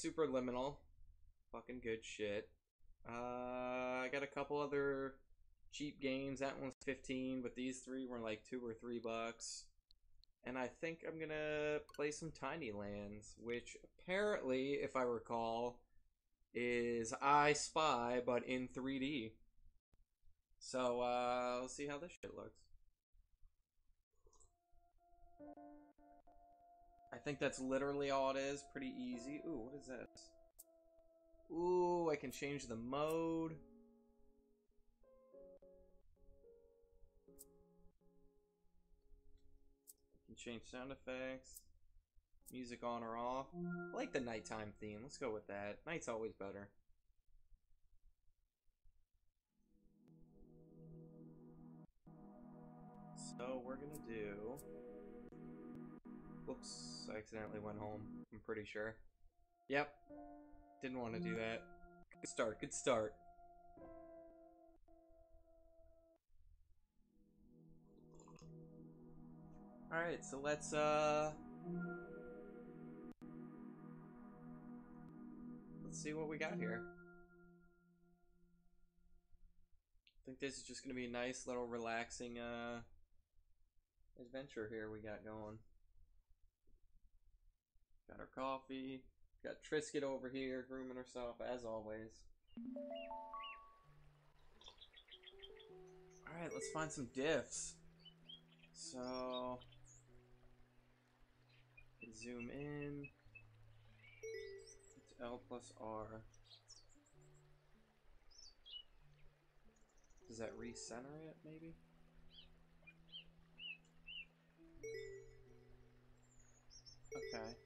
Superliminal. Fucking good shit. Uh, I got a couple other cheap games. That one's 15, but these three were like two or three bucks. And I think I'm gonna play some Tiny Lands, which apparently, if I recall, is I Spy, but in 3D. So, uh, let's see how this shit looks. Think that's literally all it is. Pretty easy. Ooh, what is this? Ooh, I can change the mode. I can change sound effects. Music on or off. I like the nighttime theme. Let's go with that. Night's always better. So we're gonna do. Whoops, I accidentally went home. I'm pretty sure. Yep. Didn't want to do that. Good start, good start. Alright, so let's, uh... Let's see what we got here. I think this is just gonna be a nice little relaxing, uh... Adventure here we got going. Got our coffee. Got Trisket over here grooming herself as always. Alright, let's find some diffs. So, zoom in. It's L plus R. Does that recenter it, maybe? Okay.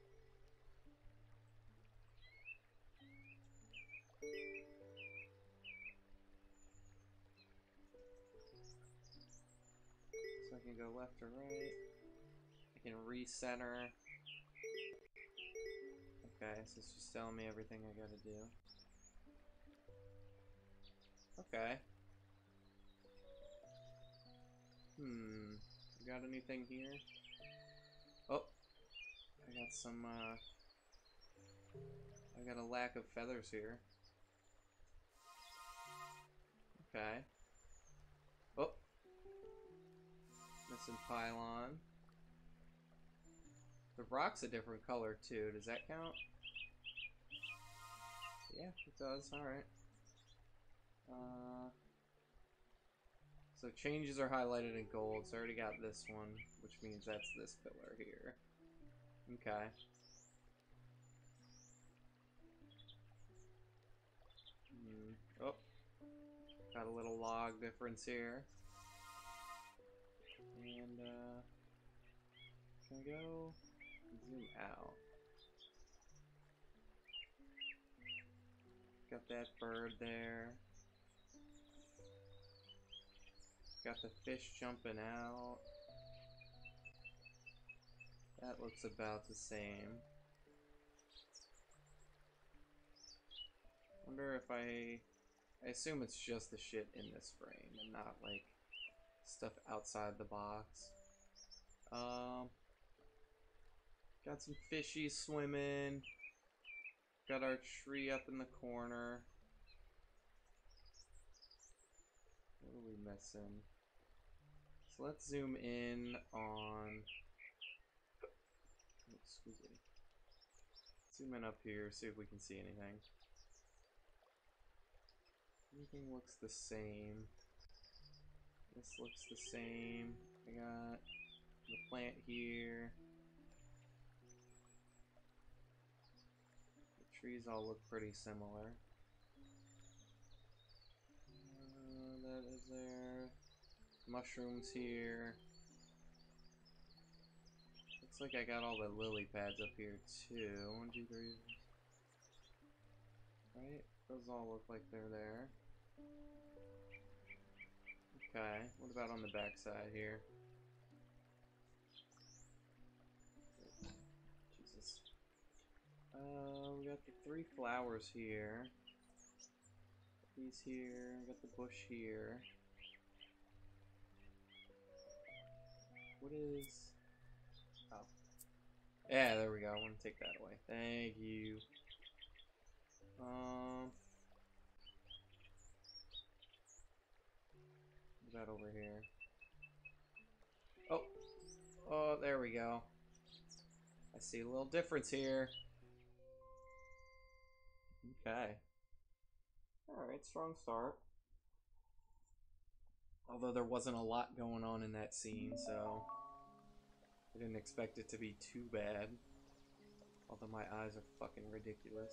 Can go left or right. I can recenter. Okay, so it's just telling me everything I gotta do. Okay. Hmm. Got anything here? Oh. I got some, uh... I got a lack of feathers here. Okay. Oh. Missing pylon. The rock's a different color too. Does that count? Yeah, it does. Alright. Uh, so changes are highlighted in gold. So I already got this one, which means that's this pillar here. Okay. Hmm. Oh. Got a little log difference here. And, uh... Can go zoom out? Got that bird there. Got the fish jumping out. That looks about the same. Wonder if I... I assume it's just the shit in this frame and not like stuff outside the box. Um, got some fishies swimming. Got our tree up in the corner. What are we missing? So let's zoom in on. Excuse me. Zoom in up here, see if we can see anything. Everything looks the same. This looks the same. I got the plant here. The trees all look pretty similar. Uh, that is there. Mushrooms here. Looks like I got all the lily pads up here too. One, two, three. Right? Those all look like they're there. Okay, what about on the back side here? Jesus. Uh, we got the three flowers here. These here, we got the bush here. What is... Oh. Yeah, there we go. I want to take that away. Thank you. That over here? Oh. Oh, there we go. I see a little difference here. Okay. Alright, strong start. Although there wasn't a lot going on in that scene, so I didn't expect it to be too bad. Although my eyes are fucking ridiculous.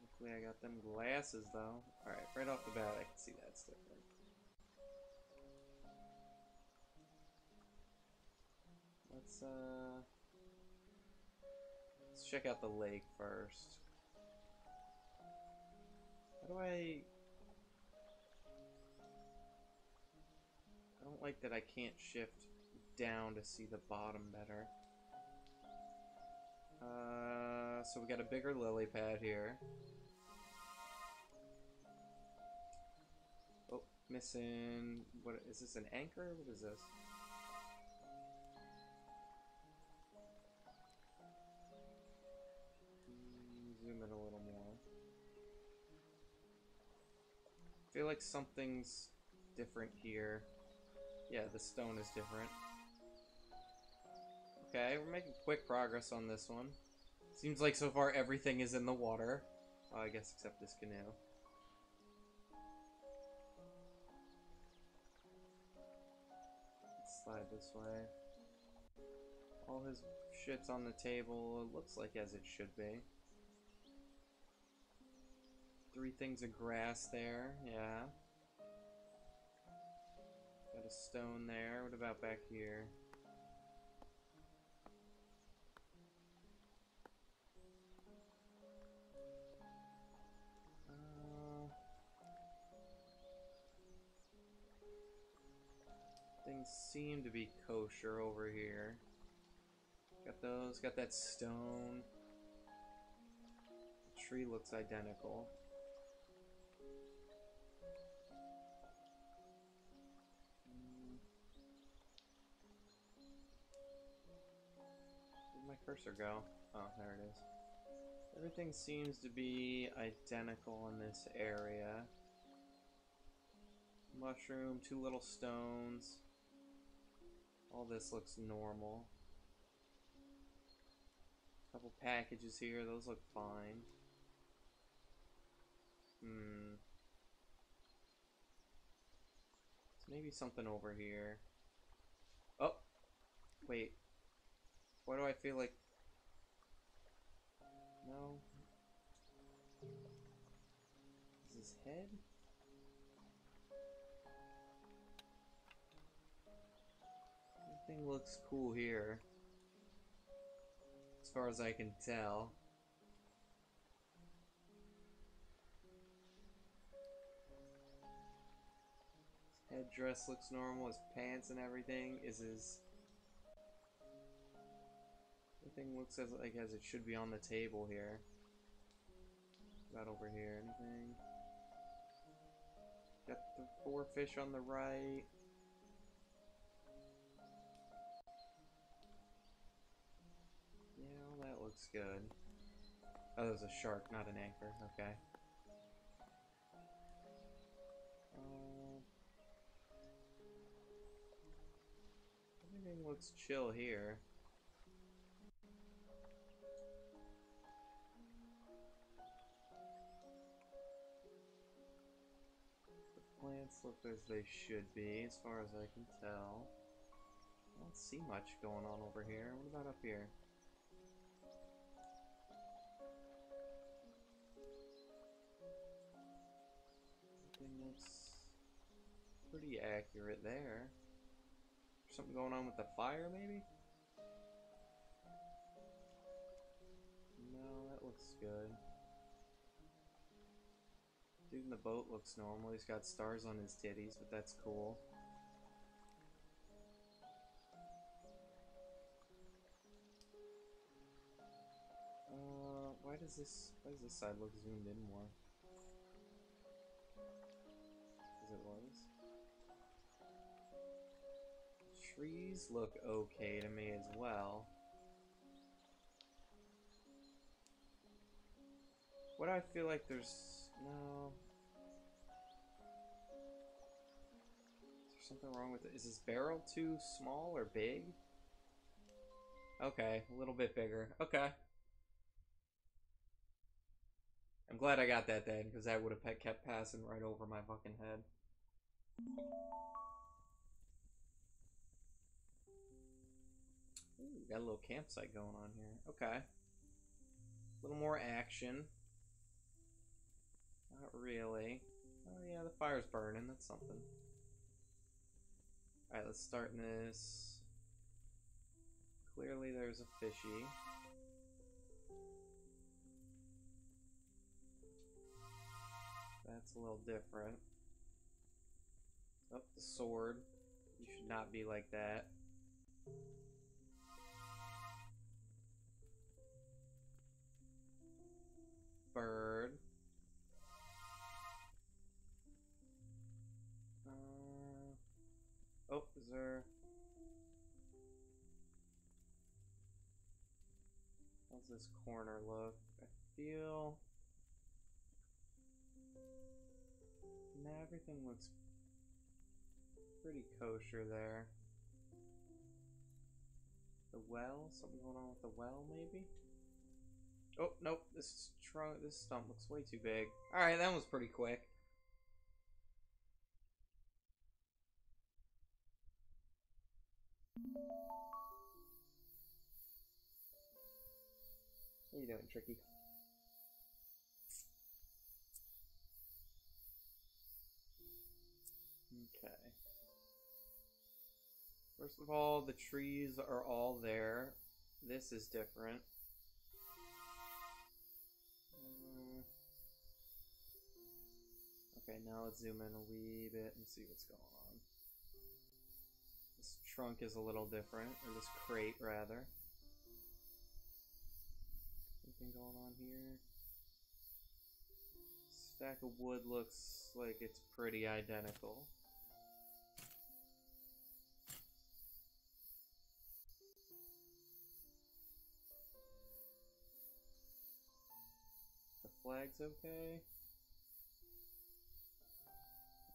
Luckily I got them glasses though. Alright, right off the bat I can see that's different. Let's uh let's check out the lake first. How do I I don't like that I can't shift down to see the bottom better. Uh, so we got a bigger lily pad here. Oh, missing. What is this? An anchor? What is this? Feel like something's different here. Yeah, the stone is different. Okay, we're making quick progress on this one. Seems like so far everything is in the water. I guess except this canoe. Slide this way. All his shit's on the table. It looks like as it should be. Three things of grass there, yeah. Got a stone there. What about back here? Uh, things seem to be kosher over here. Got those, got that stone. The tree looks identical. Cursor go? Oh, there it is. Everything seems to be identical in this area. Mushroom, two little stones. All this looks normal. Couple packages here, those look fine. Hmm. maybe something over here. Oh! Wait. Why do I feel like... No. Is his head? Everything looks cool here. As far as I can tell. His headdress looks normal, his pants and everything. Is his Everything looks as like as it should be on the table here. About over here, anything? Got the four fish on the right. Yeah, that looks good. Oh, there's a shark, not an anchor. Okay. Uh, everything looks chill here. Plants look as they should be, as far as I can tell. I don't see much going on over here. What about up here? Looks pretty accurate there. Something going on with the fire, maybe? No, that looks good. Dude in the boat looks normal. He's got stars on his titties, but that's cool. Uh, why does this, why does this side look zoomed in more? As it was. Trees look okay to me as well. What I feel like there's... No... something wrong with it? Is this barrel too small or big? Okay, a little bit bigger. Okay. I'm glad I got that then, because that would have kept passing right over my fucking head. Ooh, got a little campsite going on here. Okay. A little more action. Not really. Oh yeah, the fire's burning. That's something. Alright, let's start this. Clearly there's a fishy. That's a little different. Oh, the sword. You should not be like that. Bird. Is there... How's this corner look? I feel... Nah, everything looks pretty kosher there. The well? Something going on with the well, maybe? Oh, nope. This trunk, this stump looks way too big. Alright, that was pretty quick. What are you doing, Tricky? Okay. First of all, the trees are all there. This is different. Okay, now let's zoom in a wee bit and see what's going on. This trunk is a little different, or this crate rather. Anything going on here? Stack of wood looks like it's pretty identical. The flag's okay.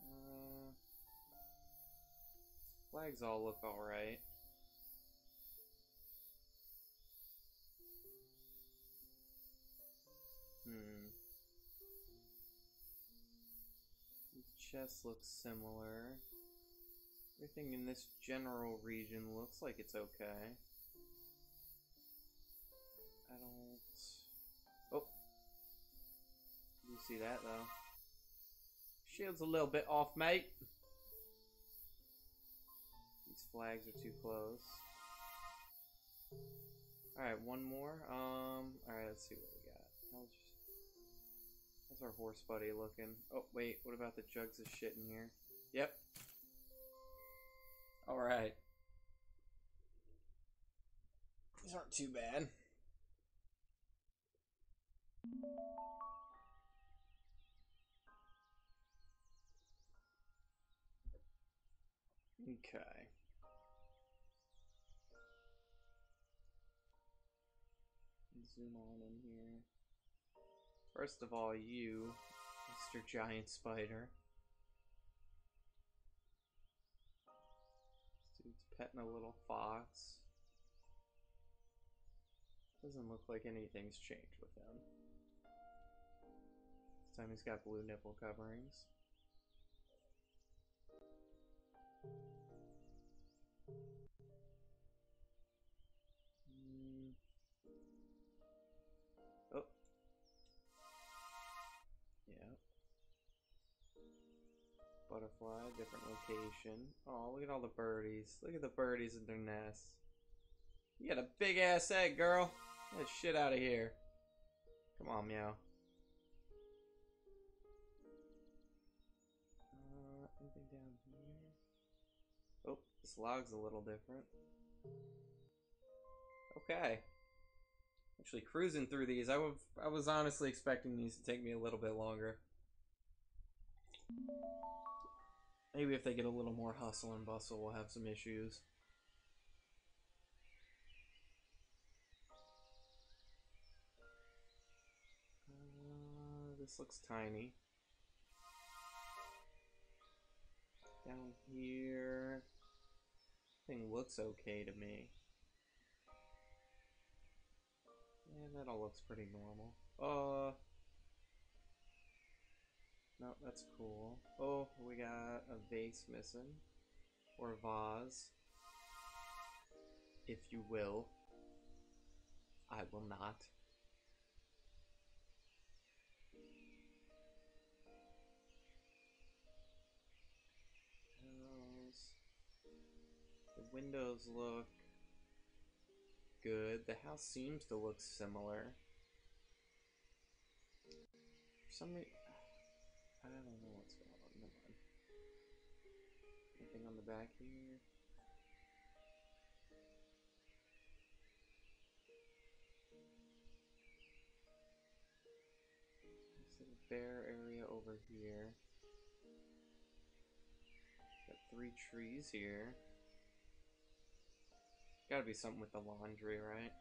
Uh, flags all look alright. Hmm. These chests look similar. Everything in this general region looks like it's okay. I don't... Oh, you see that though. Shield's a little bit off, mate. These flags are too close. Alright, one more. Um, alright, let's see what how's our horse buddy looking? Oh, wait, what about the jugs of shit in here? Yep. Alright. These aren't too bad. Okay. Zoom on in here. First of all, you, Mr. Giant Spider. This dude's petting a little fox. Doesn't look like anything's changed with him. This time he's got blue nipple coverings. Butterfly, different location. Oh, look at all the birdies. Look at the birdies in their nests. You got a big ass egg, girl. Get that shit out of here. Come on, meow. Uh? Oh, this log's a little different. Okay. Actually, cruising through these, I, I was honestly expecting these to take me a little bit longer. Maybe if they get a little more hustle and bustle, we'll have some issues. Uh, this looks tiny. Down here, thing looks okay to me. Yeah, that all looks pretty normal. Uh, no, that's cool. Oh, we got a vase missing. Or a vase. If you will. I will not. The windows look good. The house seems to look similar. For some reason, I don't know what's going on. Never mind. Anything on the back here? This little bare area over here. Got three trees here. Gotta be something with the laundry, right?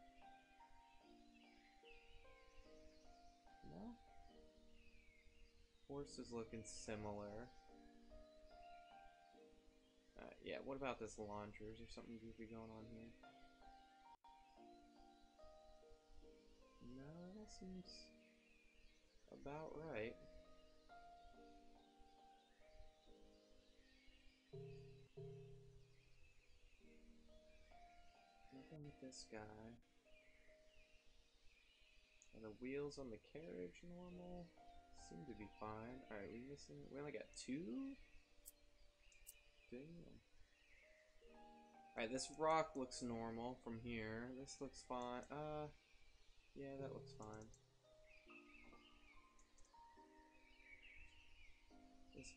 Horse is looking similar. Uh, yeah, what about this launcher? Is there something goofy going on here? No, that seems about right. Nothing with this guy. Are the wheels on the carriage normal? Seem to be fine. Alright, we missing we only got two? Damn. Alright, this rock looks normal from here. This looks fine. Uh yeah, that looks fine. This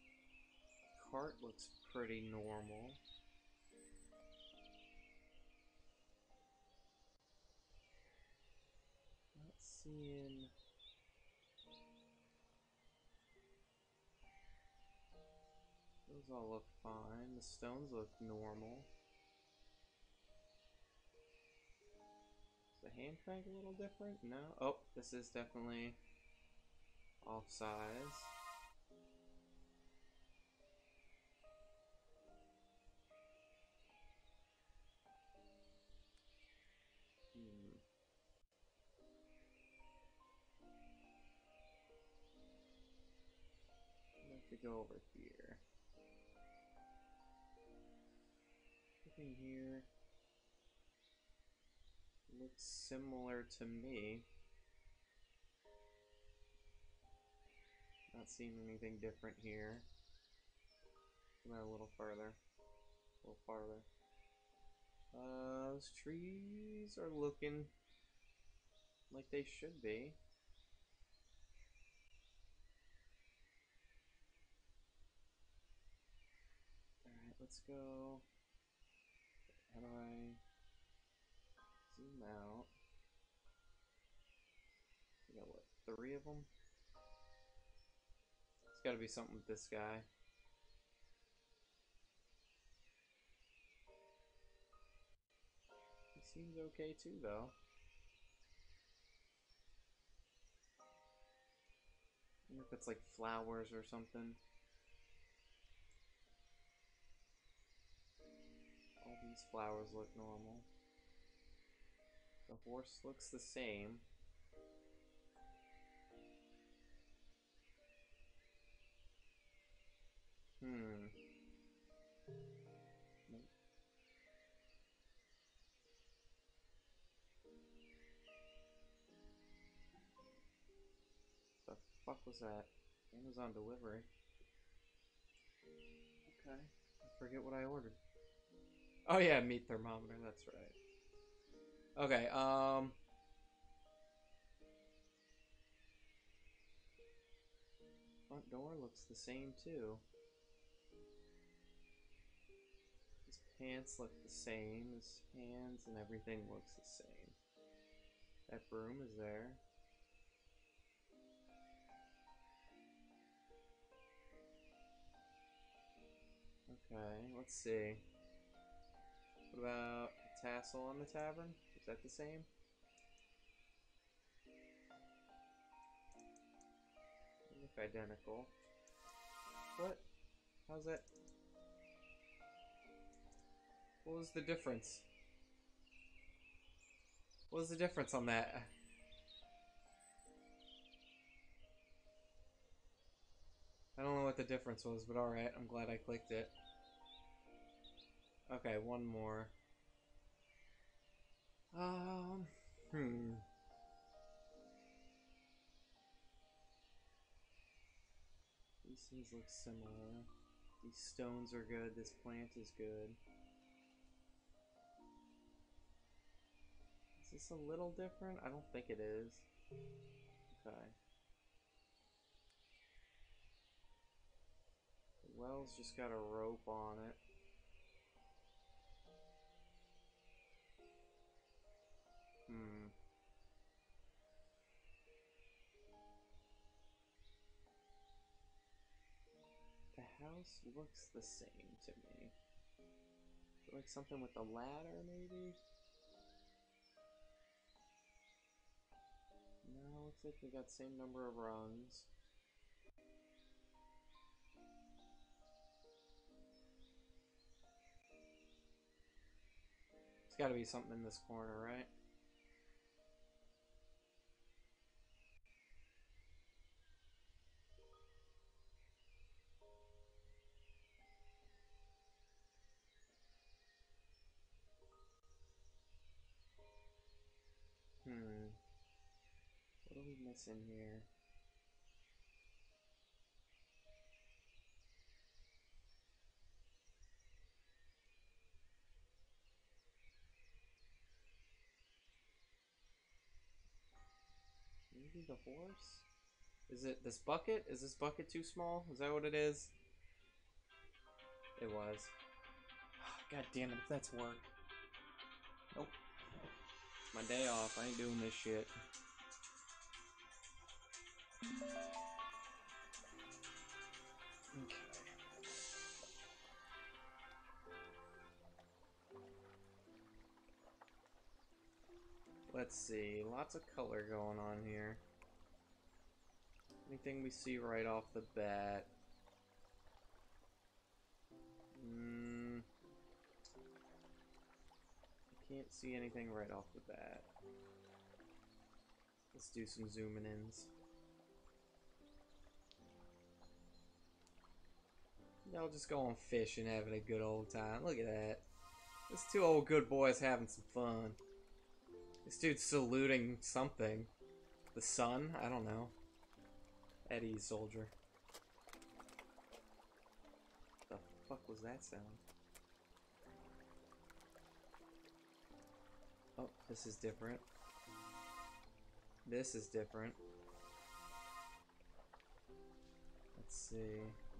cart looks pretty normal. Not seeing... all look fine. The stones look normal. Is the hand crank a little different? No? Oh, this is definitely off size. Hmm. Go over here. Looking here looks similar to me. Not seeing anything different here. Come out a little further. A little farther. Uh, those trees are looking like they should be. Alright, let's go. Do I zoom out? We got what, three of them? It's gotta be something with this guy. He seems okay too, though. I wonder if it's like flowers or something. These flowers look normal. The horse looks the same. Hmm. Nope. The fuck was that? Amazon delivery. Okay. I forget what I ordered. Oh yeah, meat thermometer, that's right. Okay, um Front door looks the same too. His pants look the same, his hands and everything looks the same. That broom is there. Okay, let's see. What about tassel on the tavern? Is that the same? Look identical. What? How's that? What was the difference? What was the difference on that? I don't know what the difference was, but alright, I'm glad I clicked it. Okay, one more. Um, hmm. These things look similar. These stones are good, this plant is good. Is this a little different? I don't think it is. Okay. The well's just got a rope on it. Hmm. The house looks the same to me. Like something with a ladder, maybe? No, looks like we got same number of rungs. There's gotta be something in this corner, right? What are we missing here? Maybe the horse? Is it this bucket? Is this bucket too small? Is that what it is? It was. God damn it, if that's work. Nope. My day off. I ain't doing this shit. Okay. Let's see. Lots of color going on here. Anything we see right off the bat? Mm, I can't see anything right off the bat. Let's do some zooming ins. Y'all just going fishing, having a good old time. Look at that. These two old good boys having some fun. This dude's saluting something. The sun? I don't know. Eddie soldier. The fuck was that sound? Oh, this is different. This is different. Let's see.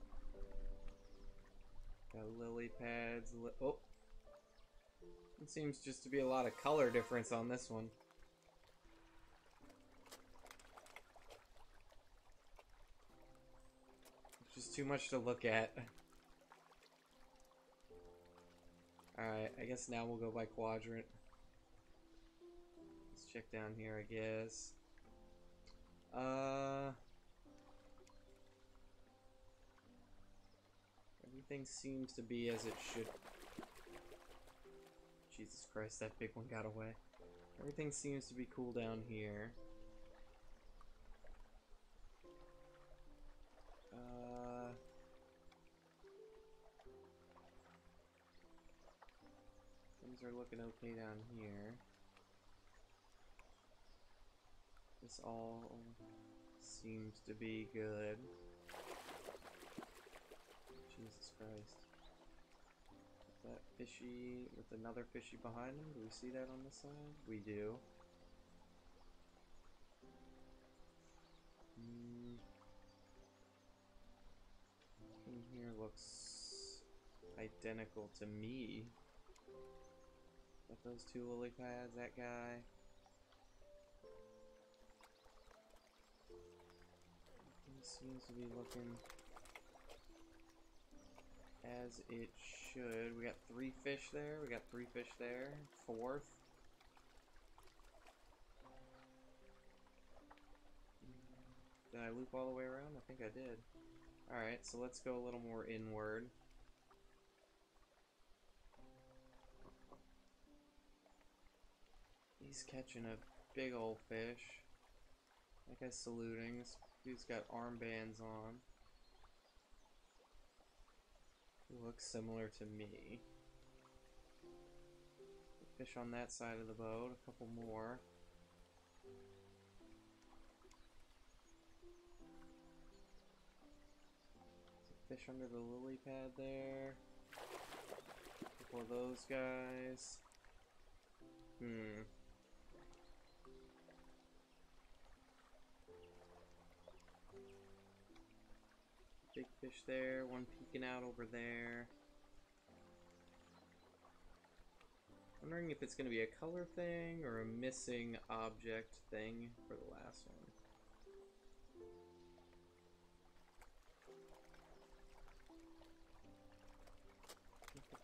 Got lily pads. Li oh. It seems just to be a lot of color difference on this one. It's just too much to look at. Alright, I guess now we'll go by quadrant. Let's check down here, I guess. Uh... Everything seems to be as it should. Jesus Christ, that big one got away. Everything seems to be cool down here. Uh... Things are looking okay down here. This all seems to be good. Jesus Christ. That fishy with another fishy behind him. Do we see that on the side? We do. Mm. In here looks identical to me. Got those two lily pads, that guy. He seems to be looking as it should. We got three fish there. We got three fish there. Fourth. Did I loop all the way around? I think I did. Alright, so let's go a little more inward. He's catching a big old fish. That guy's saluting. This dude's got armbands on looks similar to me. Fish on that side of the boat, a couple more. Fish under the lily pad there. A couple of those guys. Hmm. Fish there, one peeking out over there. Wondering if it's going to be a color thing or a missing object thing for the last one.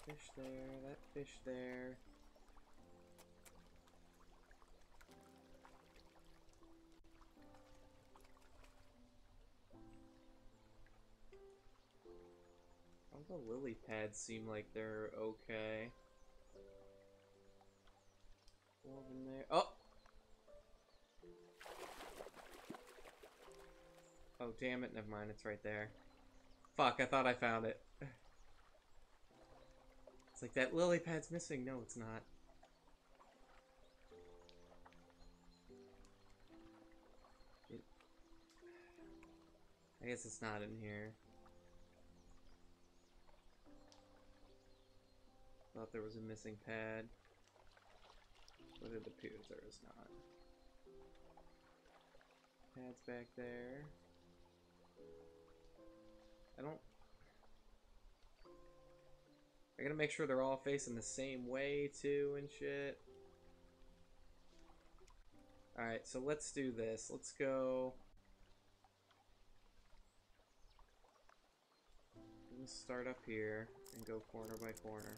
Fish there, that fish there. The lily pads seem like they're okay. in there. Oh! Oh, damn it. Never mind. It's right there. Fuck, I thought I found it. It's like, that lily pad's missing. No, it's not. It... I guess it's not in here. Thought there was a missing pad. But it appears there is not. Pads back there. I don't... I gotta make sure they're all facing the same way, too, and shit. Alright, so let's do this. Let's go... Let's start up here and go corner by corner.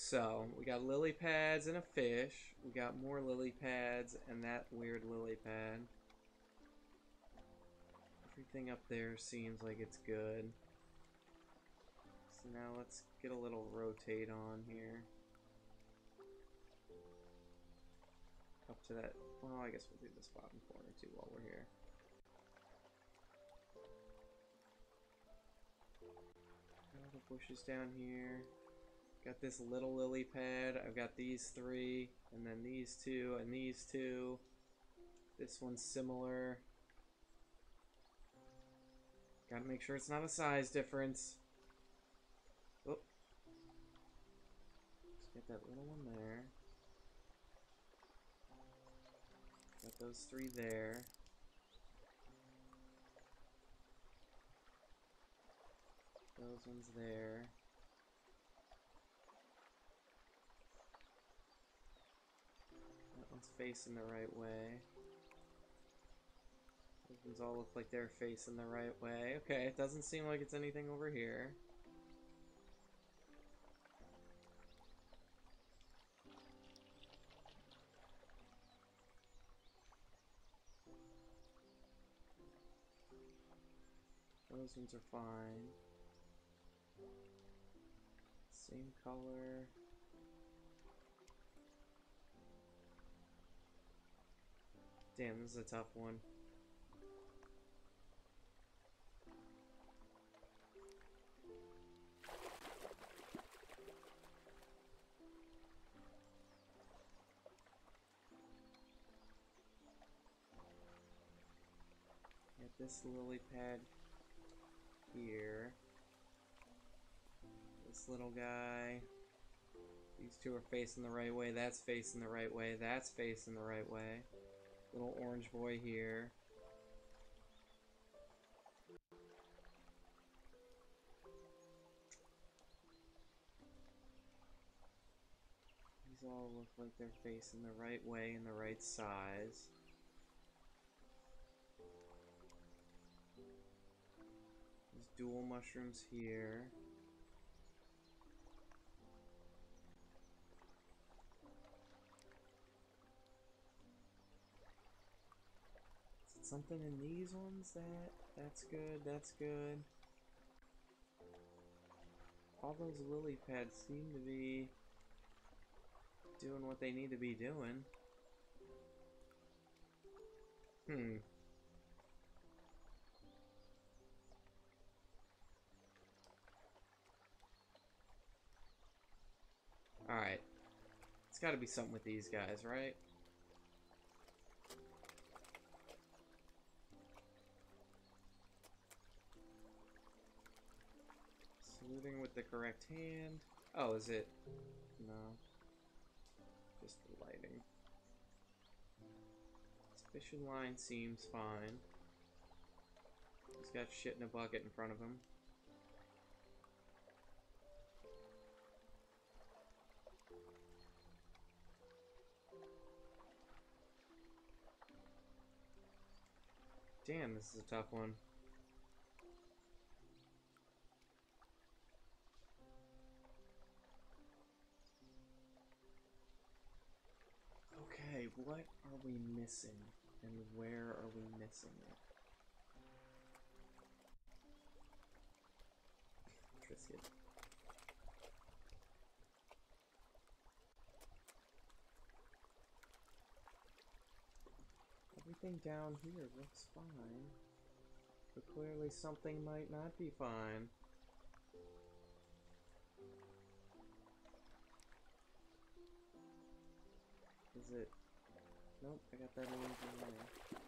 So, we got lily pads and a fish. We got more lily pads and that weird lily pad. Everything up there seems like it's good. So now let's get a little rotate on here. Up to that, well I guess we'll do this bottom corner too while we're here. All the bushes down here. Got this little lily pad. I've got these three, and then these two, and these two. This one's similar. Gotta make sure it's not a size difference. Oh. Let's get that little one there. Got those three there. Those ones there. One's facing the right way. These all look like they're facing the right way. Okay, it doesn't seem like it's anything over here. Those ones are fine. Same color. Damn, this is a tough one. Get this lily pad here. This little guy. These two are facing the right way. That's facing the right way. That's facing the right way. Little orange boy here. These all look like they're facing the right way and the right size. There's dual mushrooms here. Something in these ones that that's good, that's good. All those lily pads seem to be doing what they need to be doing. Hmm. Alright. It's gotta be something with these guys, right? With the correct hand. Oh, is it? No. Just the lighting. This fishing line seems fine. He's got shit in a bucket in front of him. Damn, this is a tough one. What are we missing? And where are we missing it? Trisket. Everything down here looks fine. But clearly something might not be fine. Is it? Nope, I got that illusion there.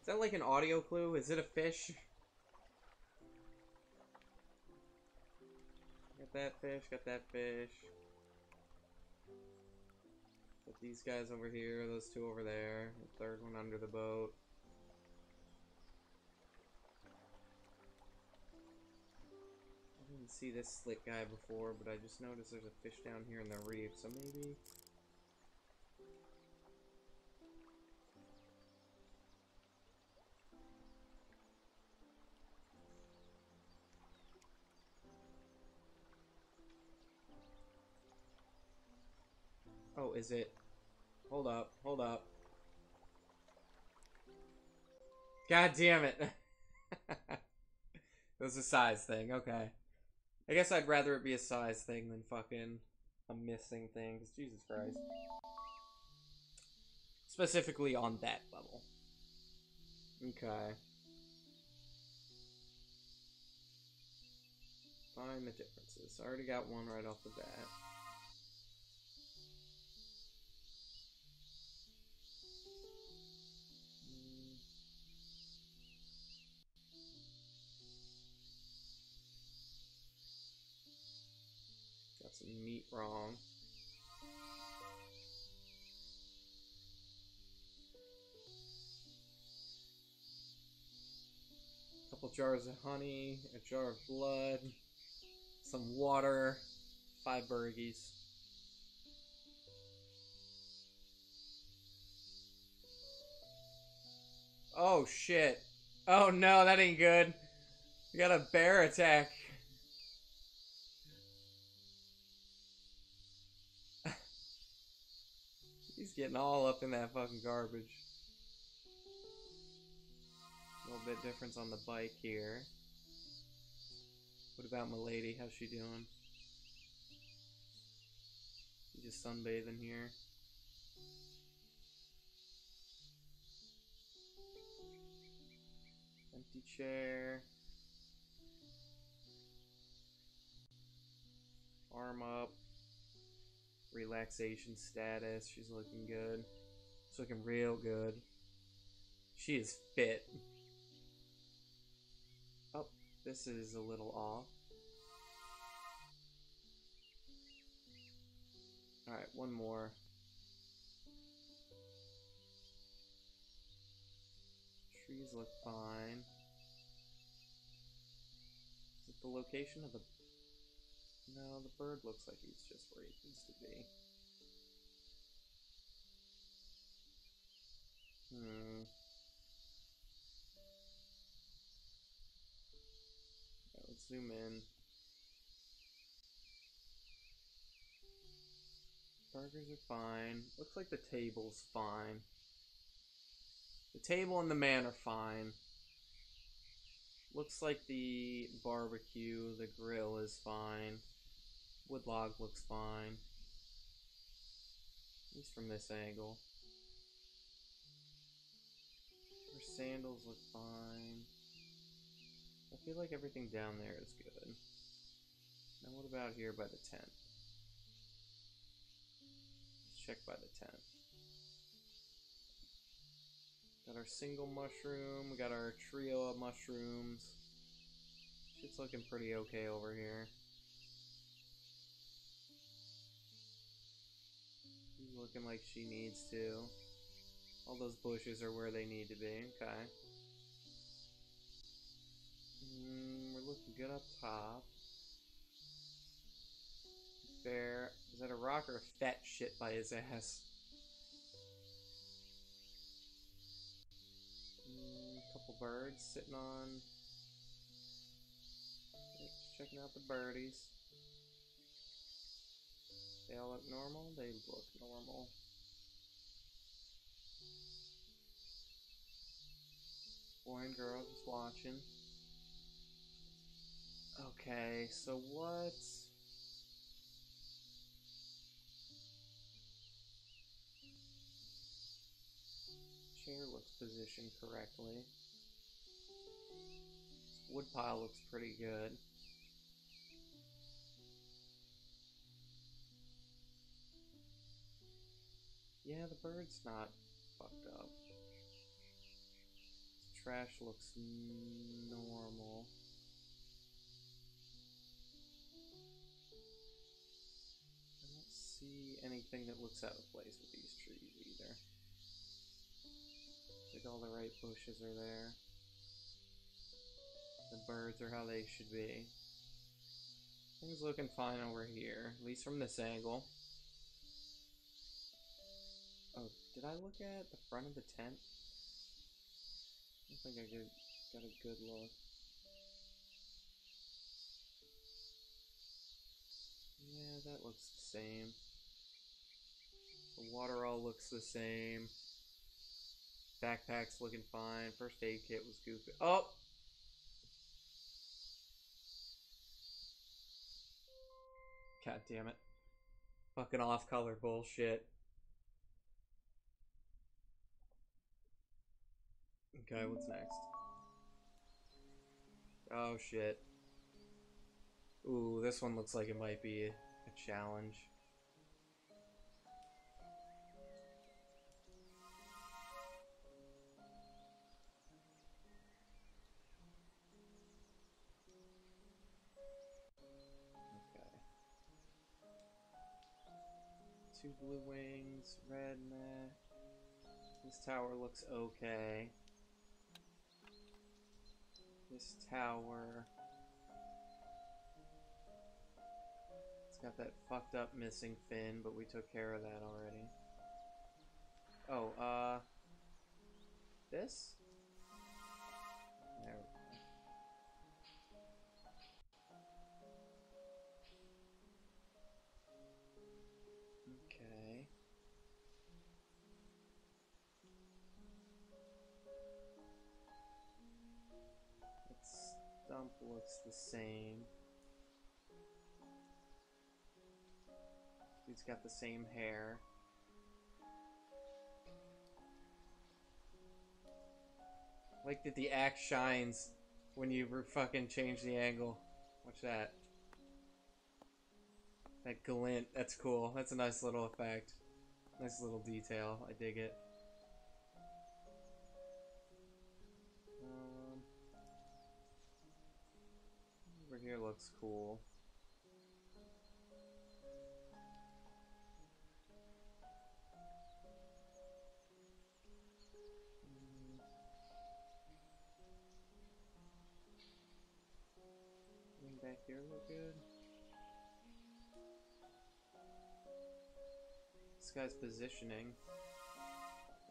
Is that like an audio clue? Is it a fish? Got that fish, got that fish. Got these guys over here, those two over there, the third one under the boat. I didn't see this slick guy before, but I just noticed there's a fish down here in the reef, so maybe... Oh, is it? Hold up, hold up. God damn it. it was a size thing, okay. I guess I'd rather it be a size thing than fucking a missing thing, because Jesus Christ. Specifically on that level. Okay. Find the differences. I already got one right off the bat. Meat wrong. A couple jars of honey, a jar of blood, some water, five burgies. Oh shit. Oh no, that ain't good. We got a bear attack. Getting all up in that fucking garbage. A little bit difference on the bike here. What about my lady? How's she doing? She just sunbathing here. Empty chair. Arm up. Relaxation status. She's looking good. She's looking real good. She is fit. Oh, this is a little off. Alright, one more. Trees look fine. Is it the location of the... No, the bird looks like he's just where he needs to be. Hmm. Let's zoom in. Burgers are fine. Looks like the table's fine. The table and the man are fine. Looks like the barbecue, the grill is fine. Woodlog looks fine. At least from this angle. Her sandals look fine. I feel like everything down there is good. Now what about here by the tent? Let's check by the tent. Got our single mushroom, we got our trio of mushrooms. Shit's looking pretty okay over here. Looking like she needs to. All those bushes are where they need to be, okay. Mm, we're looking good up top. Bear, is that a rock or a fat shit by his ass? Mm, couple birds sitting on. Checking out the birdies. They all look normal? They look normal. Boy and girl just watching. Okay, so what? Chair looks positioned correctly. Wood pile looks pretty good. Yeah, the bird's not fucked up. Trash looks normal. I don't see anything that looks out of place with these trees either. Like all the right bushes are there. The birds are how they should be. Things looking fine over here, at least from this angle. Did I look at the front of the tent? I think I get, got a good look. Yeah, that looks the same. The water all looks the same. Backpack's looking fine. First aid kit was goofy. Oh! God damn it. Fucking off color bullshit. Okay, what's next? Oh shit. Ooh, this one looks like it might be a, challenge. Okay. Two blue wings, red meh. This tower looks okay. This tower. It's got that fucked up missing fin, but we took care of that already. Oh, uh. This? Stump looks the same. Dude's got the same hair. Like that the axe shines when you fucking change the angle. Watch that. That glint, that's cool. That's a nice little effect. Nice little detail. I dig it. Over here looks cool. Mm. Back here look good? This guy's positioning.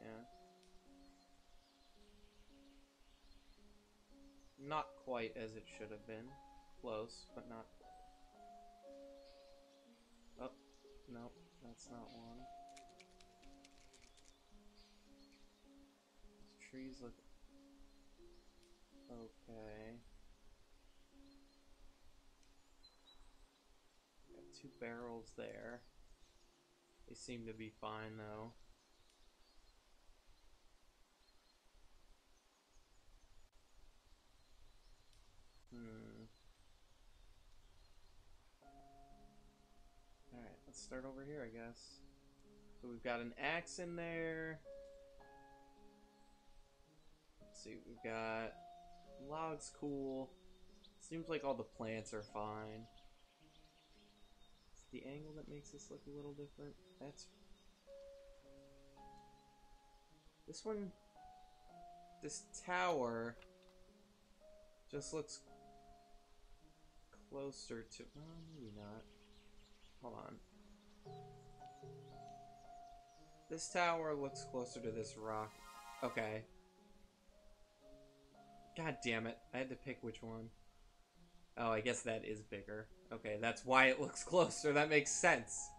Yeah. Not quite as it should have been. Close, but not. Oh, nope, that's not one. These trees look okay. Got two barrels there. They seem to be fine though. Hmm. Let's start over here, I guess. So we've got an axe in there. Let's see, we've got logs cool. Seems like all the plants are fine. It's the angle that makes this look a little different. That's this one this tower just looks closer to well maybe not. Hold on. This tower looks closer to this rock. Okay. God damn it. I had to pick which one. Oh, I guess that is bigger. Okay, that's why it looks closer. That makes sense.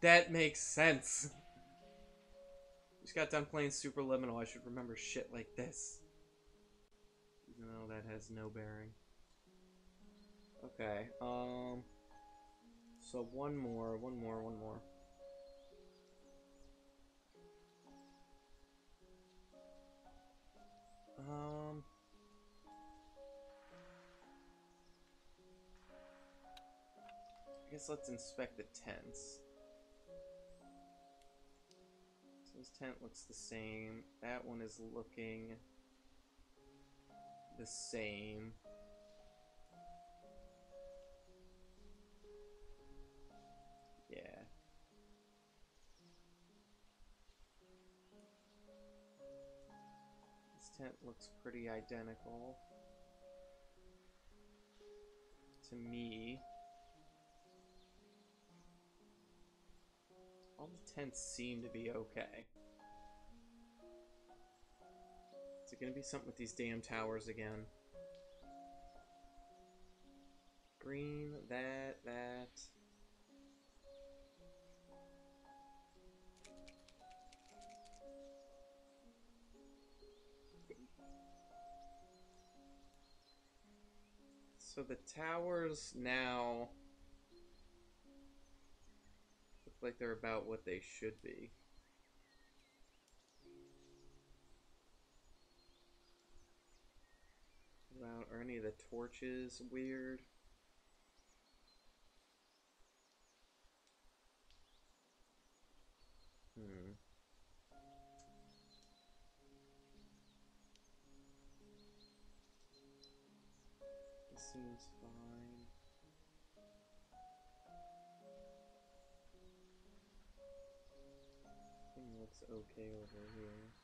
That makes sense. Just got done playing Superliminal. I should remember shit like this. Even though that has no bearing. Okay, um... So one more, one more, one more. Um... I guess let's inspect the tents. So this tent looks the same. That one is looking the same. This tent looks pretty identical to me. All the tents seem to be okay. Is it gonna be something with these damn towers again? Green, that, that. So the towers now look like they're about what they should be. About are any of the torches weird? Hmm. Seems fine. Looks okay over here.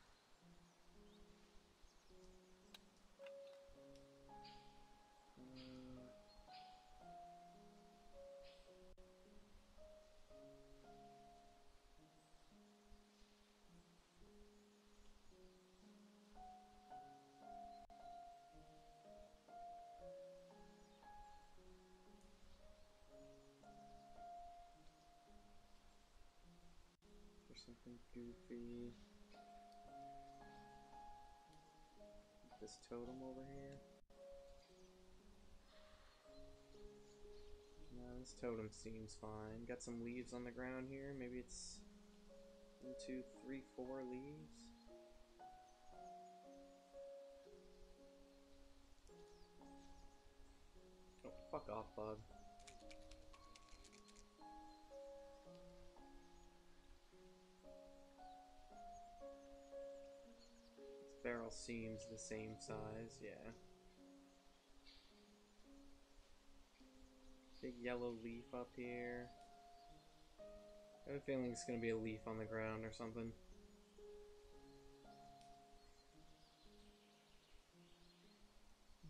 Something goofy. This totem over here. This totem seems fine. Got some leaves on the ground here. Maybe it's one, two, three, four leaves. Oh, fuck off, bug. Barrel seems the same size, yeah. Big yellow leaf up here. I have a feeling it's gonna be a leaf on the ground or something.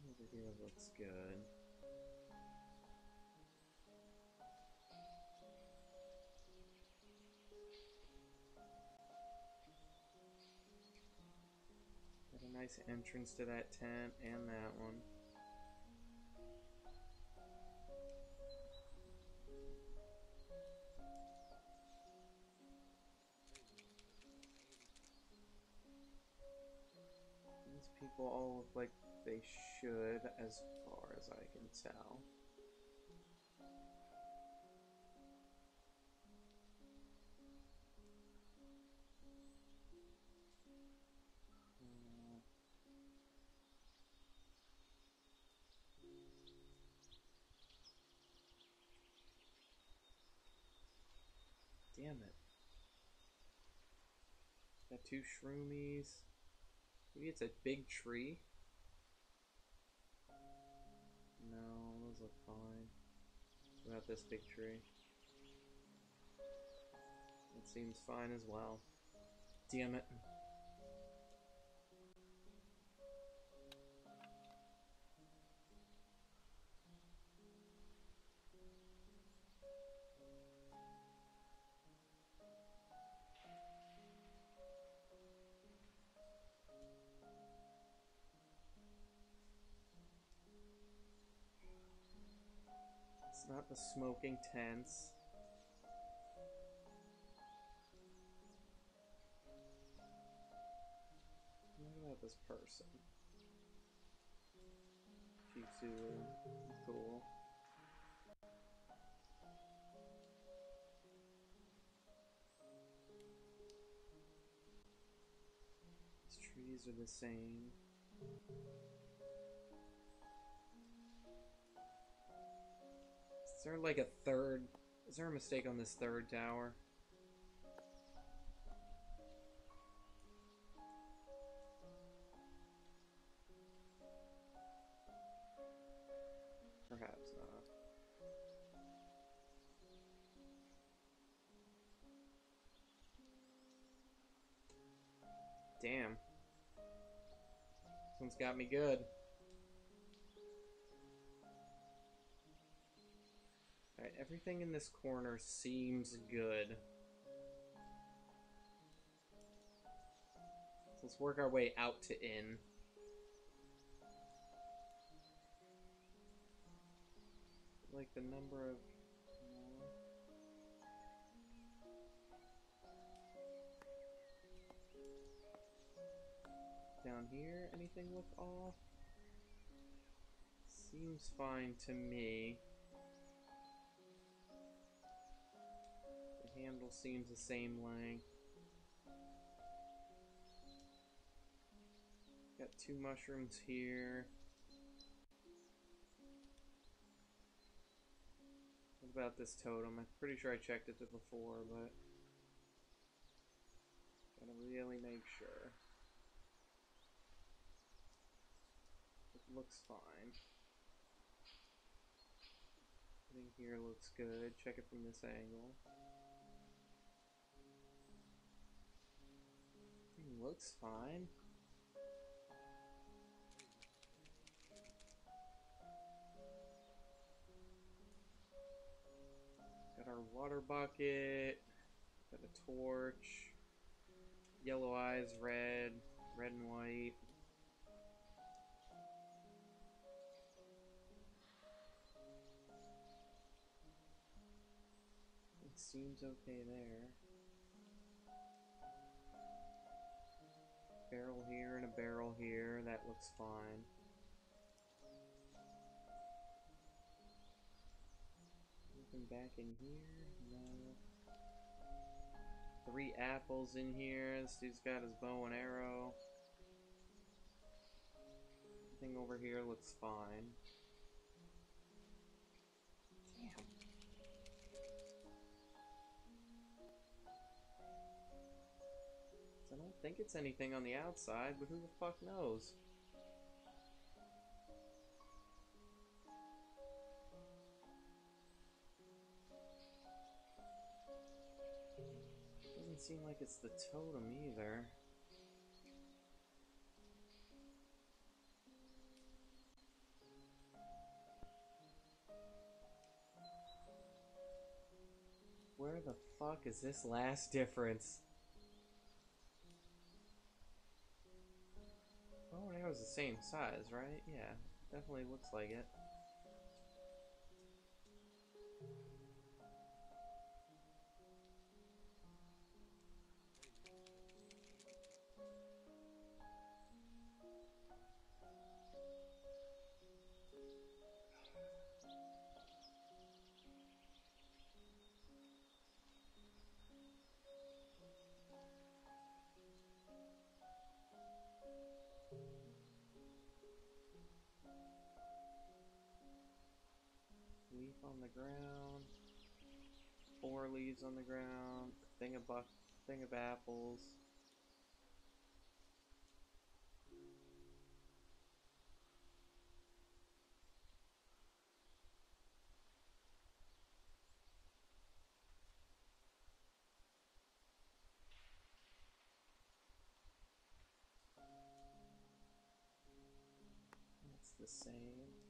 Over here looks good. Nice entrance to that tent and that one. These people all look like they should, as far as I can tell. Two shroomies. Maybe it's a big tree. No, those look fine. What about this big tree? It seems fine as well. Damn it. Not the smoking tents. What about this person? Jitsu, cool. These trees are the same. Is there like a third? Is there a mistake on this third tower? Perhaps not. Damn. This one's got me good. Alright, everything in this corner seems good. So let's work our way out to in. Like the number of... Down here, anything look off? Seems fine to me. Handle seems the same length. Got two mushrooms here. What about this totem? I'm pretty sure I checked it before, but gotta really make sure. It looks fine. Everything here looks good. Check it from this angle. Looks fine. Got our water bucket. Got a torch. Yellow eyes, red. Red and white. It seems okay there. Barrel here and a barrel here. That looks fine. Back in here? No. Three apples in here. This dude's got his bow and arrow. Everything over here looks fine. Damn. Think it's anything on the outside, but who the fuck knows? Doesn't seem like it's the totem either. Where the fuck is this last difference? Oh, and arrow's the same size, right? Yeah, definitely looks like it. leaf on the ground, four leaves on the ground, thing of buck, thing of apples. The same.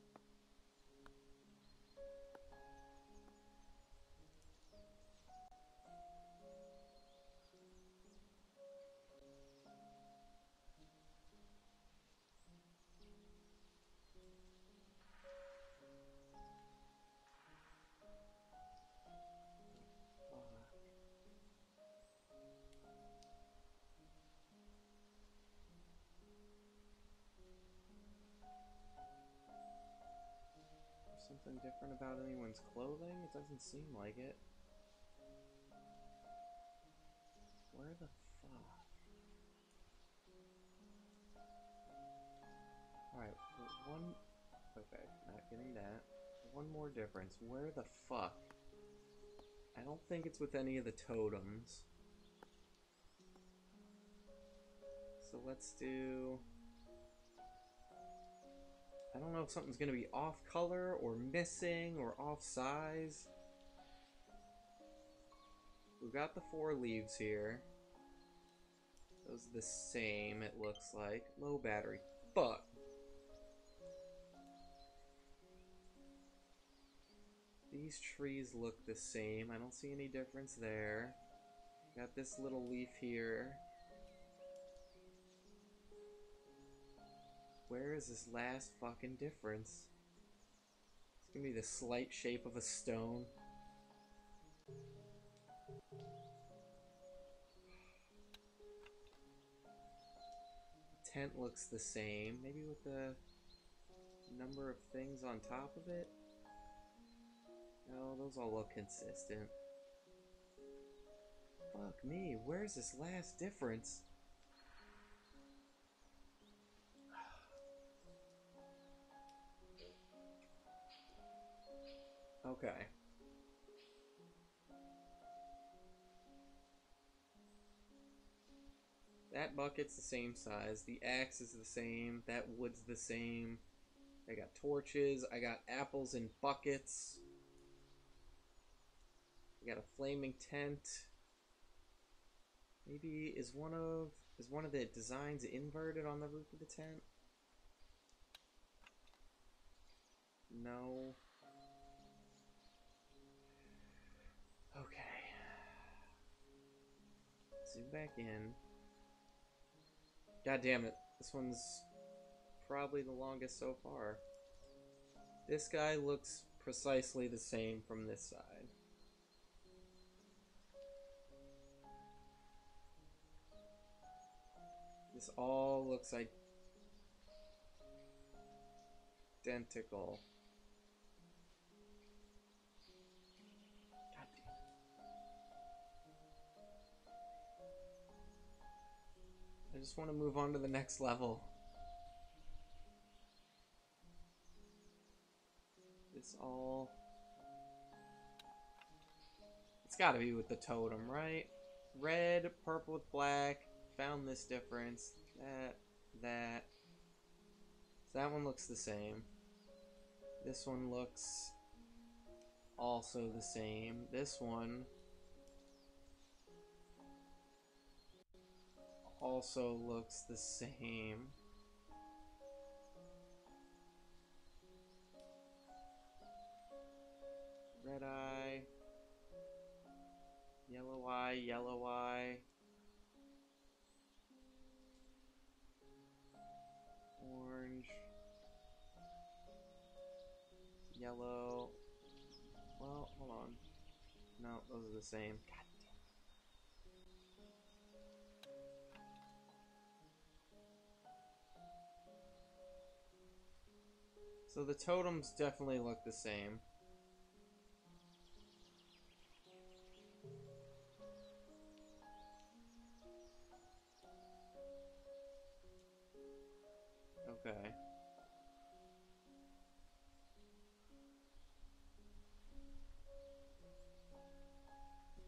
Something different about anyone's clothing? It doesn't seem like it. Where the fuck? Alright, one... Okay, not getting that. One more difference. Where the fuck? I don't think it's with any of the totems. So let's do... I don't know if something's going to be off color or missing or off size. We've got the four leaves here. Those are the same, it looks like. Low battery. Fuck. These trees look the same. I don't see any difference there. Got this little leaf here. Where is this last fucking difference? It's gonna be the slight shape of a stone. tent looks the same, maybe with the number of things on top of it. No, those all look consistent. Fuck me, where's this last difference? Okay. That bucket's the same size. The axe is the same. That wood's the same. I got torches. I got apples in buckets. I got a flaming tent. Maybe is one of is one of the designs inverted on the roof of the tent? No. Zoom back in. God damn it. This one's probably the longest so far. This guy looks precisely the same from this side. This all looks identical. I just want to move on to the next level. This all... It's gotta be with the totem, right? Red, purple with black. Found this difference. That, that. So that one looks the same. This one looks also the same. This one also looks the same. Red eye, yellow eye, yellow eye, orange, yellow. Well, hold on. No, those are the same. So the totems definitely look the same. Okay.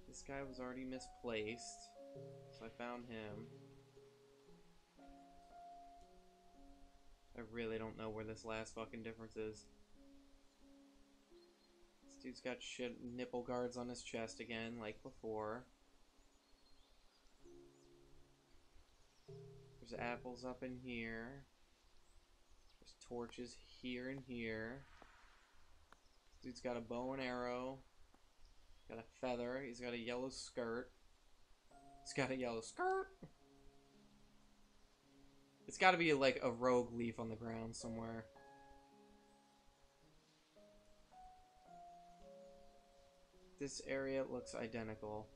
This guy was already misplaced, so I found him. I really don't know where this last fucking difference is. This dude's got shit nipple guards on his chest again, like before. There's apples up in here. There's torches here and here. Dude's got a bow and arrow. Got a feather. He's got a yellow skirt. He's got a yellow skirt. It's got to be like a rogue leaf on the ground somewhere. This area looks identical.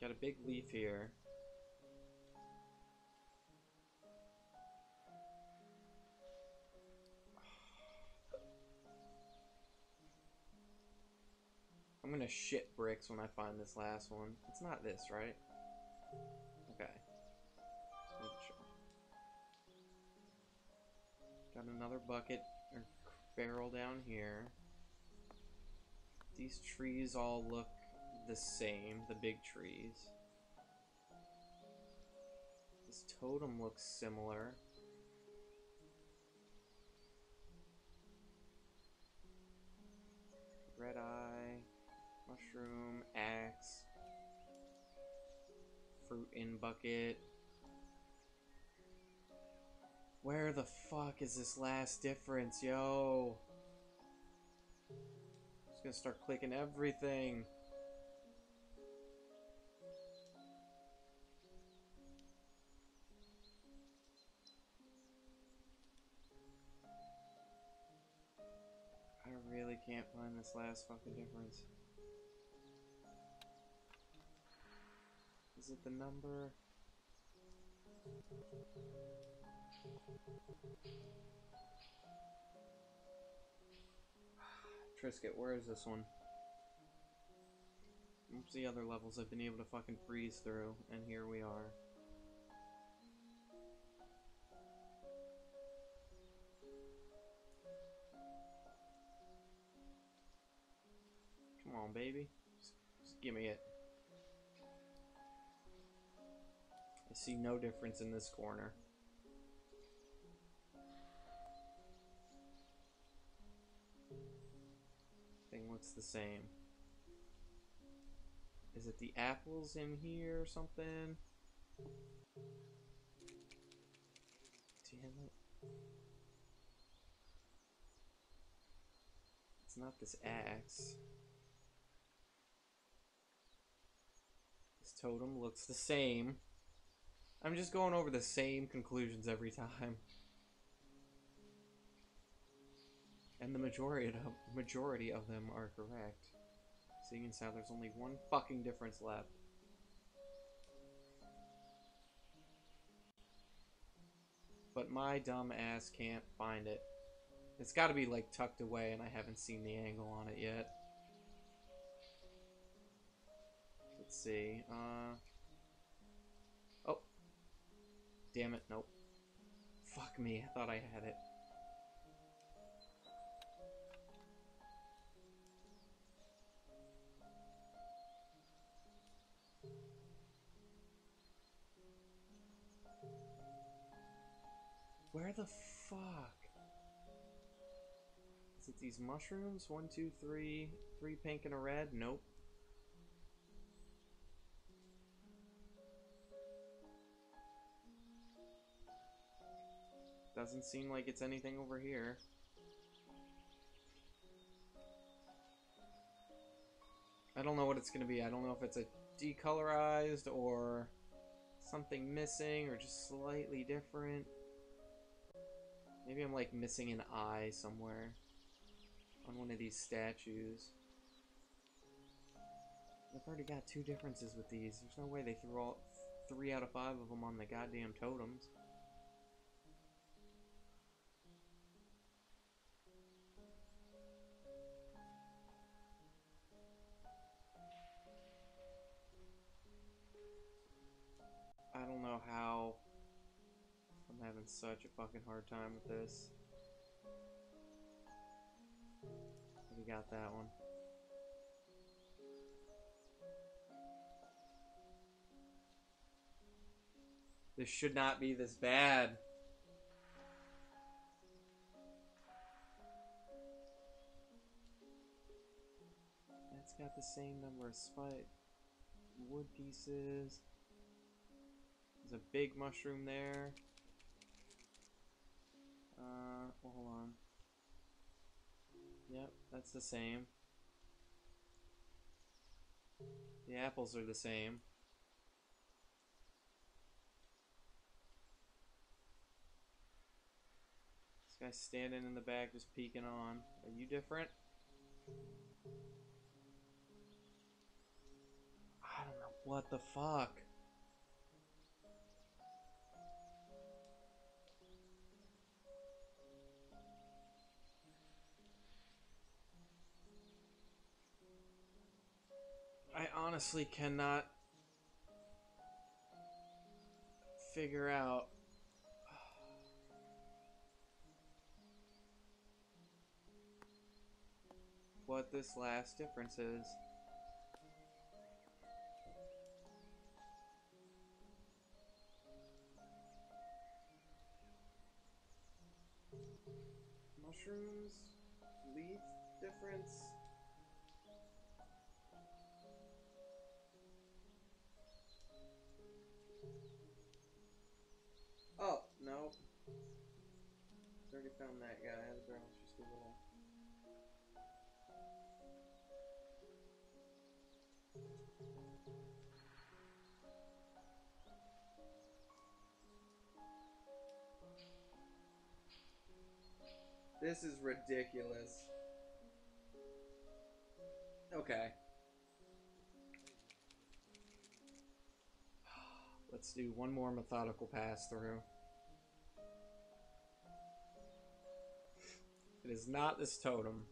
Got a big leaf here. I'm gonna shit bricks when I find this last one. It's not this, right? Okay. Got another bucket or barrel down here. These trees all look the same, the big trees. This totem looks similar. Red eye, mushroom, axe, fruit in bucket. Where the fuck is this last difference, yo? I'm Just gonna start clicking everything. I really can't find this last fucking difference. Is it the number? Trisket, where is this one? What's the other levels I've been able to fucking freeze through? And here we are. Come on, baby. Just, just give me it. I see no difference in this corner. Thing looks the same. Is it the apples in here or something? Damn it. It's not this axe. This totem looks the same. I'm just going over the same conclusions every time. And the majority of majority of them are correct. Seeing as how there's only one fucking difference left. But my dumb ass can't find it. It's gotta be like tucked away and I haven't seen the angle on it yet. Let's see. Uh Damn it, nope. Fuck me, I thought I had it. Where the fuck? Is it these mushrooms? One, two, three. Three pink and a red? Nope. Doesn't seem like it's anything over here. I don't know what it's going to be. I don't know if it's a decolorized or something missing or just slightly different. Maybe I'm like missing an eye somewhere on one of these statues. I've already got two differences with these. There's no way they threw all three out of five of them on the goddamn totems. Know how I'm having such a fucking hard time with this. We got that one. This should not be this bad. That's got the same number of spike wood pieces. There's a big mushroom there. Uh, well, hold on. Yep, that's the same. The apples are the same. This guy's standing in the back just peeking on. Are you different? I don't know what the fuck. I honestly cannot figure out what this last difference is. Mushrooms, leaf difference. Oh, no. Already found that guy. The barrel's just a little. This is ridiculous. Okay. Let's do one more methodical pass through. It is not this totem.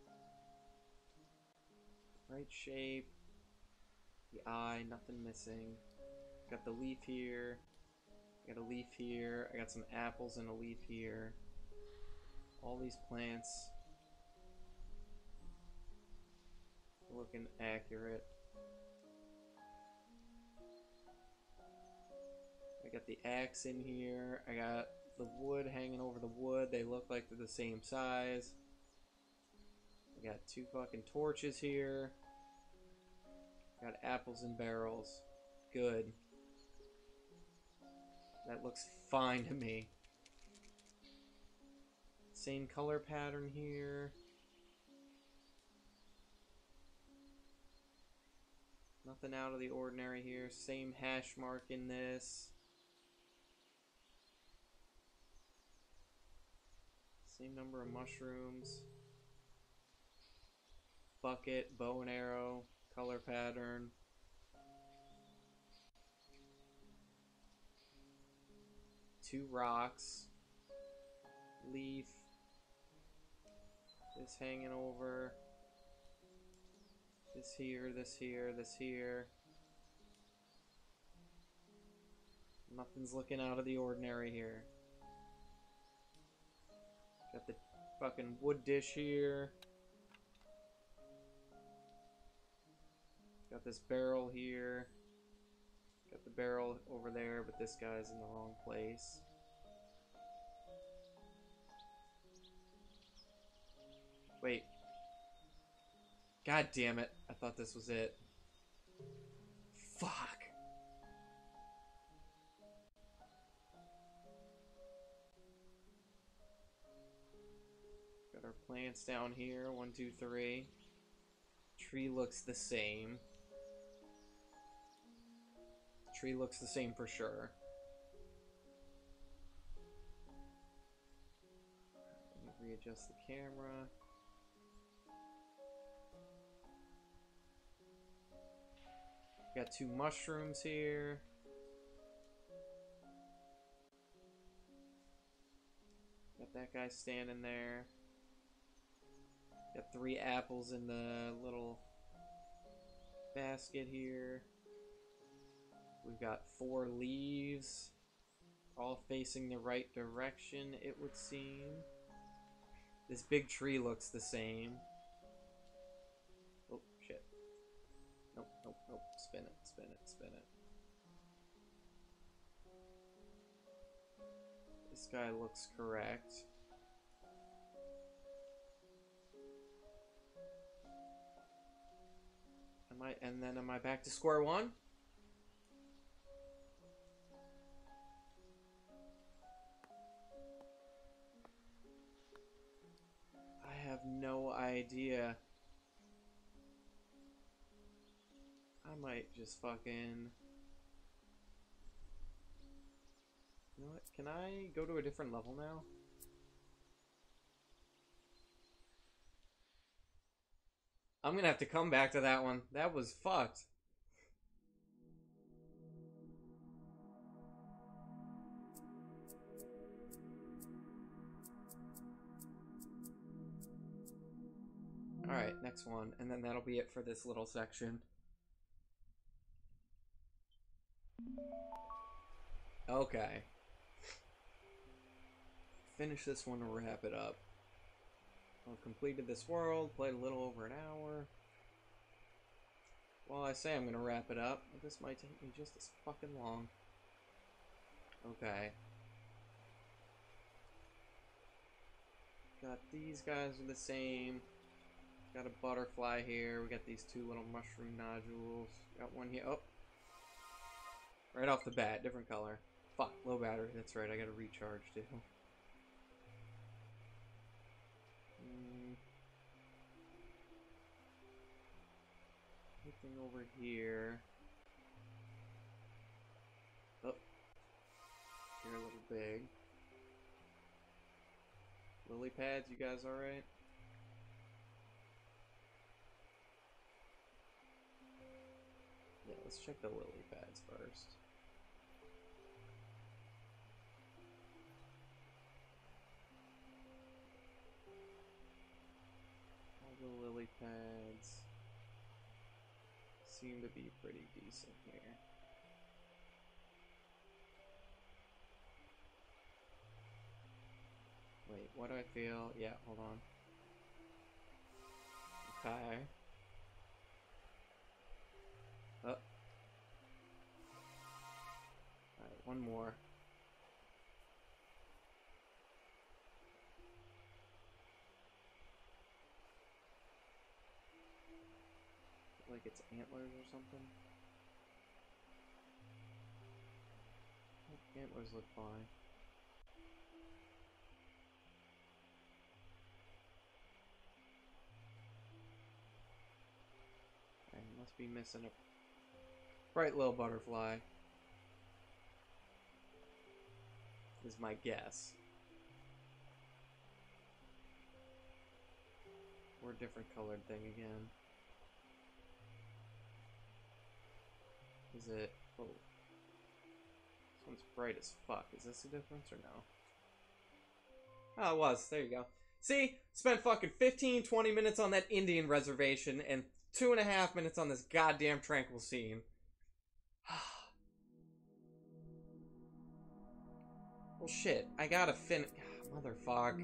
Right shape. The eye, nothing missing. Got the leaf here. Got a leaf here. I got some apples and a leaf here. All these plants looking accurate. I got the axe in here. I got the wood hanging over the wood. They look like they're the same size. Got two fucking torches here. Got apples and barrels. Good. That looks fine to me. Same color pattern here. Nothing out of the ordinary here. Same hash mark in this. Same number of mushrooms. Bucket, bow and arrow, color pattern. Two rocks. Leaf. This hanging over. This here, this here, this here. Nothing's looking out of the ordinary here. Got the fucking wood dish here. Got this barrel here. Got the barrel over there, but this guy's in the wrong place. Wait. God damn it. I thought this was it. Fuck. Got our plants down here. One, two, three. Tree looks the same. Tree looks the same for sure. Let me readjust the camera. Got two mushrooms here. Got that guy standing there. Got three apples in the little basket here. We've got four leaves, all facing the right direction, it would seem. This big tree looks the same. Oh, shit. Nope, nope, nope. Spin it, spin it, spin it. This guy looks correct. Am I, and then am I back to square one? Have no idea. I might just fucking... You know what? Can I go to a different level now? I'm gonna have to come back to that one. That was fucked. Alright, next one. And then that'll be it for this little section. Okay. Finish this one to wrap it up. I've completed this world, played a little over an hour. Well, I say I'm gonna wrap it up, but this might take me just as fucking long. Okay. Got these guys are the same. Got a butterfly here. We got these two little mushroom nodules. Got one here. Oh. Right off the bat, different color. Fuck, low battery. That's right, I gotta recharge too. Hmm. Anything over here? Oh. You're a little big. Lily pads, you guys alright? Yeah, let's check the lily pads first. All the lily pads seem to be pretty decent here. Wait, what do I feel? Yeah, hold on. Okay. One more. like it's antlers or something. Antlers look fine. I must be missing a bright little butterfly. Is my guess. Or a different colored thing again. Is it... Oh. This one's bright as fuck. Is this a difference or no? Oh, it was. There you go. See? Spent fucking 15, 20 minutes on that Indian reservation and two and a half minutes on this goddamn tranquil scene. Well, shit. I gotta fin- Motherfuck.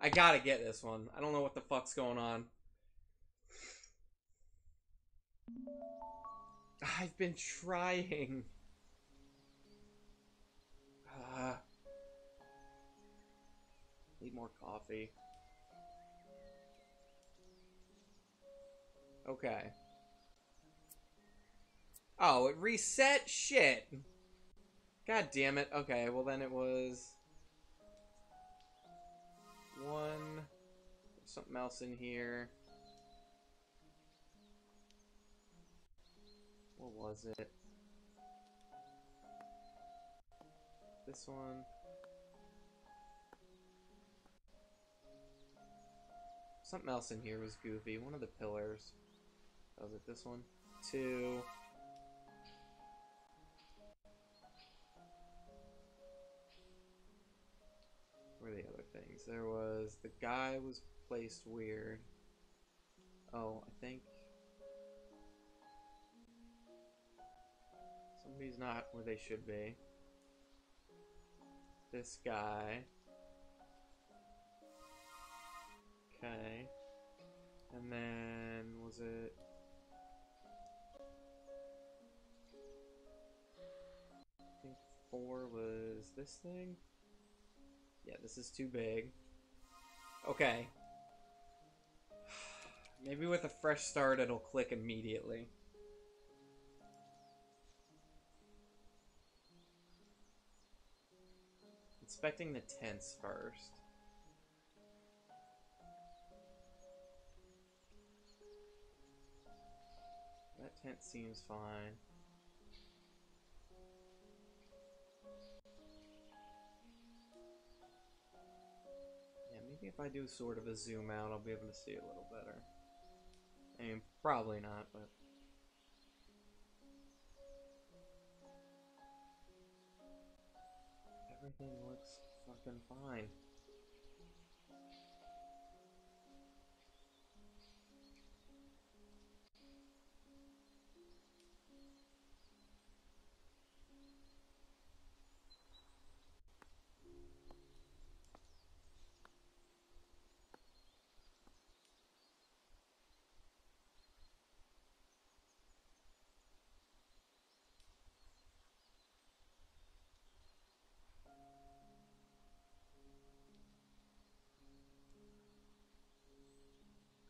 I gotta get this one. I don't know what the fuck's going on. I've been trying. Uh, need more coffee. Okay. Oh, it reset? Shit. God damn it. Okay, well then it was... One... Something else in here. What was it? This one. Something else in here was goofy. One of the pillars. Was it this one? Two. Where are the other things? There was... The guy was placed weird. Oh, I think... Somebody's not where they should be. This guy. Okay. And then, was it... I think four was this thing? Yeah, this is too big. Okay. Maybe with a fresh start it'll click immediately. Inspecting the tents first. That tent seems fine. Maybe if I do sort of a zoom out, I'll be able to see a little better. I mean, probably not, but... Everything looks fucking fine.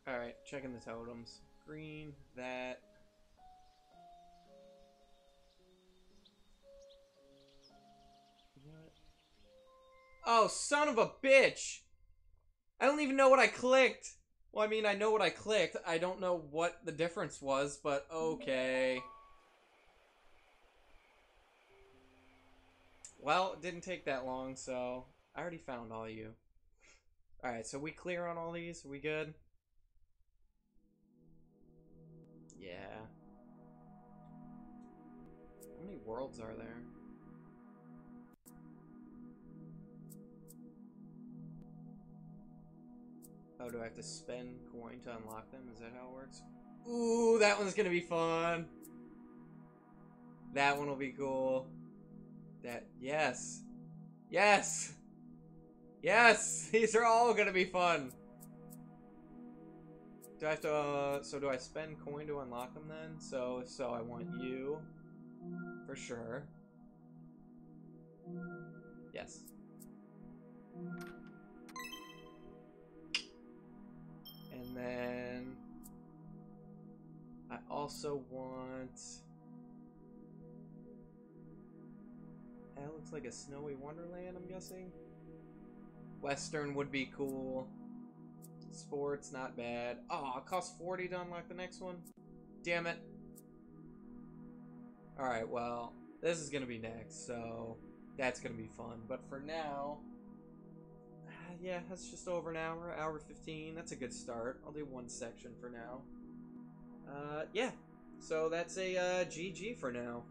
Alright, checking the totems. Green, that. Oh, son of a bitch! I don't even know what I clicked! Well, I mean, I know what I clicked. I don't know what the difference was, but okay. Well, it didn't take that long, so I already found all you. Alright, so we clear on all these? Are we good? Yeah. How many worlds are there? Oh, do I have to spend coin to unlock them? Is that how it works? Ooh, that one's gonna be fun. That one will be cool. That, yes. Yes! Yes! These are all gonna be fun. Do I have to, uh, so do I spend coin to unlock them then? So, so I want you. For sure. Yes. And then... I also want... That looks like a snowy wonderland, I'm guessing? Western would be cool. Sports, not bad. Oh, it costs 40 to unlock the next one? Damn it. Alright, well, this is gonna be next, so that's gonna be fun. But for now, uh, yeah, that's just over an hour, hour 15. That's a good start. I'll do one section for now. Uh, yeah. So that's a uh, GG for now.